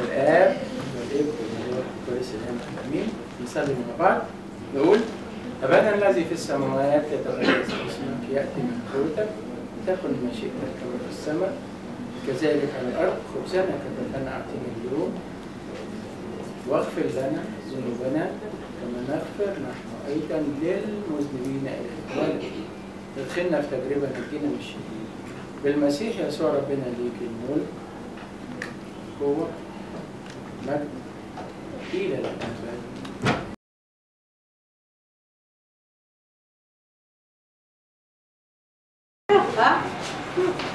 باسم الاب والابن والروح القدس الامين امين نصلي مع بعض نقول ابانا الذي في السماوات يتقدس اسمك ياتي ملكوتك تكن مشيئتك كما في السماء كذلك على الأرض. خبزنا كفافنا اعطينا اليوم. واغفر لنا ذنوبنا كما نغفر نحن أيضا للمذنبين اليك ولا تدخلنا في تجربة نجينا من الشرير بالمسيح يسوع ربنا ليك الملك. قوة مجد إلى الأبد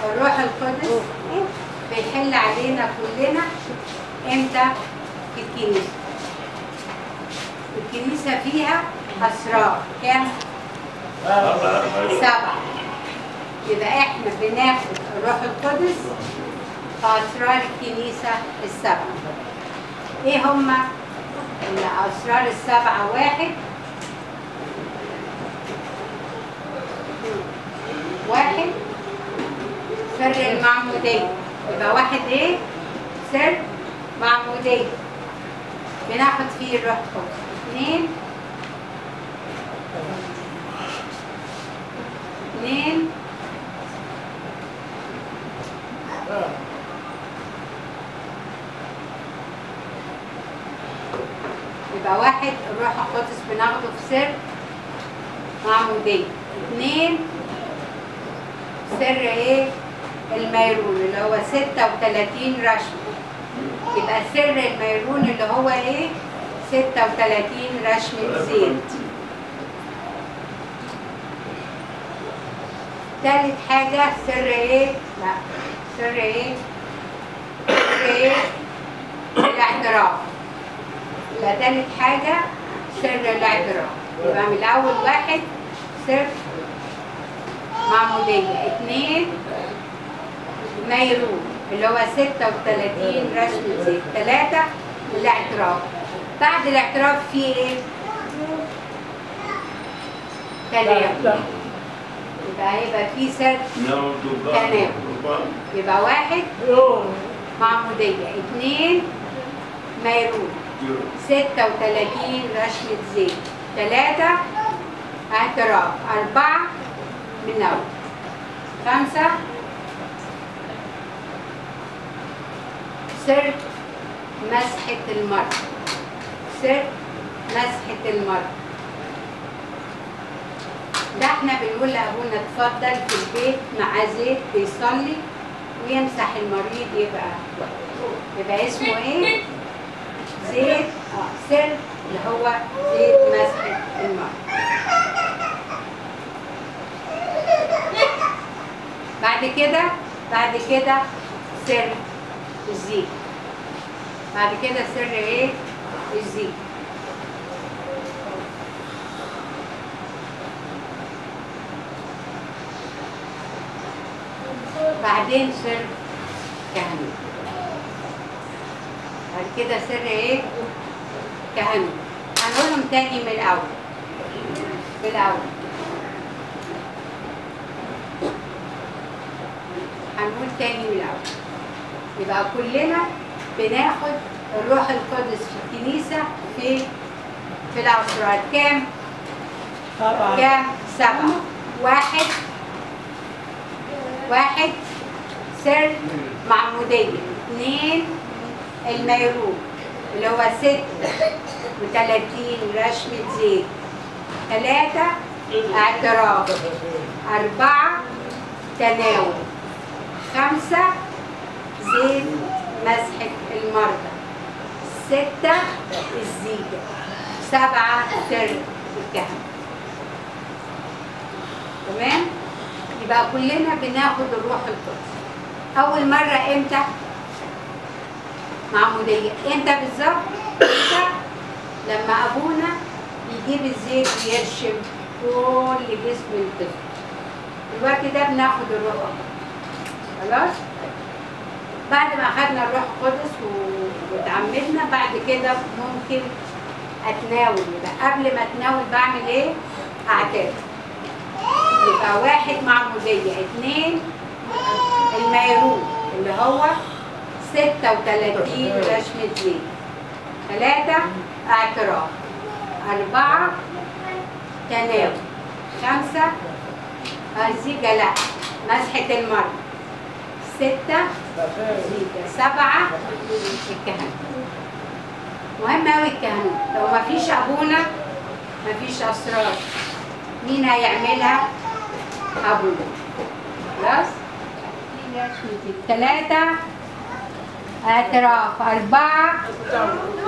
الروح القدس بيحل علينا كلنا إمتى؟ في الكنيسة. الكنيسة فيها أسرار. كام؟ سبعة. يبقى إحنا بناخد الروح القدس في أسرار الكنيسة السبعة. إيه هما الأسرار السبعة واحد. واحد. سر المعمودية. يبقى واحد إيه؟ سر معمودية. بناخد فيه الروح القدس اثنين اثنين يبقى واحد الروح القدس بناخده في سر. معمودية اثنين سر إيه؟ الميرون اللي هو 36 رشمة يبقى سر الميرون اللي هو إيه؟ 36 رشمة زيت. تالت حاجة سر إيه؟ لا سر إيه؟ سر إيه؟ الاعتراف يبقى تالت حاجة سر الاعتراف يبقى من الأول واحد سر معمودية اثنين ميرون اللي هو 36 رسمة زيت ثلاثة الاعتراف. بعد الاعتراف في إيه؟ كلام يبقى هيبقى في سر كلام يبقى واحد معمودية اثنين ميرون 36 رشمة زيت. ثلاثة اعتراف أربعة من أول. خمسة سر مسحة المرض. سر مسحة المرض. ده إحنا بنقول لأبونا اتفضل في البيت مع زيت بيصلي ويمسح المريض يبقى يبقى اسمه إيه؟ زيت آه سر اللي هو زيت مسحة المرض بعد كده بعد كده سر الزيت. بعد كده سر إيه؟ الزيت. بعدين سر كهنوت بعد كده سر إيه؟ كهنوت هنقولهم تاني من الأول. من الأول. هنقول تاني من الأول. يبقى كلنا بناخد الروح القدس في الكنيسة في في الأسرار كام؟ كام؟ سبعة. واحد. واحد. سر معمودية. اثنين الميرون اللي هو ست وثلاثين رشمة زيت ثلاثة اعتراف أربعة تناول خمسة زيت مسحة المرضى ستة الزيجة سبعة سر الكهنة تمام؟ يبقى كلنا بناخد الروح القدس أول مرة إمتى؟ معمودية إمتى بالظبط؟ إمتى؟ لما أبونا يجيب الزيت ويرشم كل جسم الطفل. الوقت ده بناخد الروح. خلاص؟ بعد ما اخدنا الروح القدس واتعمدنا بعد كده ممكن اتناول. يبقى قبل ما اتناول بعمل إيه؟ اعتاد. يبقى واحد معمودية اتنين الميرون اللي هو 36 رشمة زيت ثلاثة اعتراف أربعة تناول. خمسة هزيجة لا. مسحة المرض. ستة سبعة الكهنة. مهم أوي الكهنوت لو مفيش أبونا مفيش أسرار. مين هيعملها؟ أبونا. خلاص؟ ثلاثة اعتراف. أربعة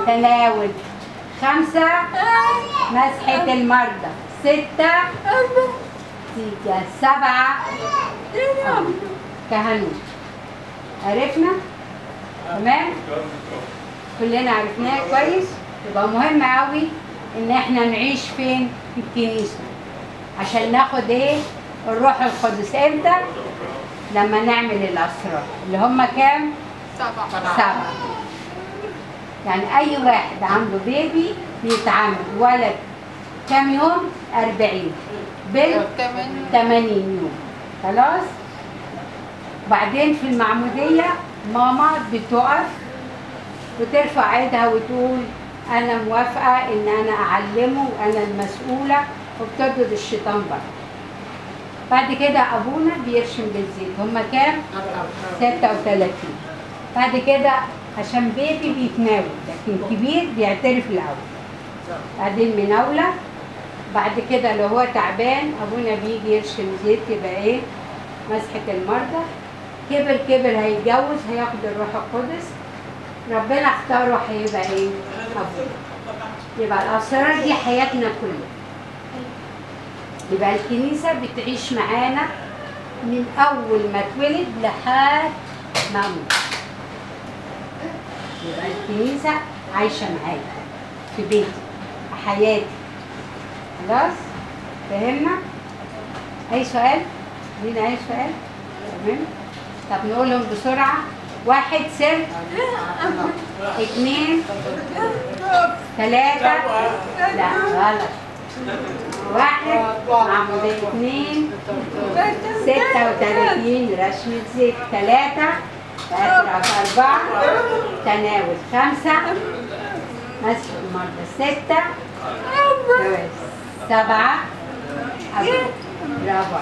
تناول. خمسة مسحة المرضى. ستة ستة سبعة كهنوت. عرفنا؟ تمام؟ كلنا عرفناه كويس؟ يبقى مهم قوي إن إحنا نعيش فين؟ في الكنيسة. عشان ناخد إيه؟ الروح القدس. إمتى؟ لما نعمل الأسرار. اللي هم كام؟ سبعة. يعني أي واحد عنده بيبي بيتعمل. ولد كام يوم؟ 40 بنت 80 يوم. خلاص؟ بعدين في المعمودية ماما بتقف وترفع ايدها وتقول أنا موافقة إن أنا أعلمه وأنا المسؤولة وبتردد الشيطان بره بعد كده أبونا بيرشم بالزيت هما كام؟ 36 بعد كده عشان بيبي بيتناول لكن كبير بيعترف الأول. بعدين مناولة بعد كده لو هو تعبان أبونا بيجي يرشم زيت يبقى إيه؟ مسحة المرضى. كبر كبر هيتجوز هياخد الروح القدس. ربنا اختاره هيبقى إيه؟ أبونا. يبقى الأسرار دي حياتنا كلها. يبقى الكنيسة بتعيش معانا من أول ما اتولد لحد ما أموت يبقى الكنيسة عايشة معايا في بيتي في حياتي. خلاص؟ فهمنا؟ أي سؤال؟ لينا أي سؤال؟ تمام؟ طب نقولهم بسرعة. واحد سر اثنين ثلاثة لا غلط. واحد. معمودية اثنين ستة وثلاثين رشمة زيت. ثلاثة أربعة تناول خمسة. مسح المرضى ستة. سبعة. برافو.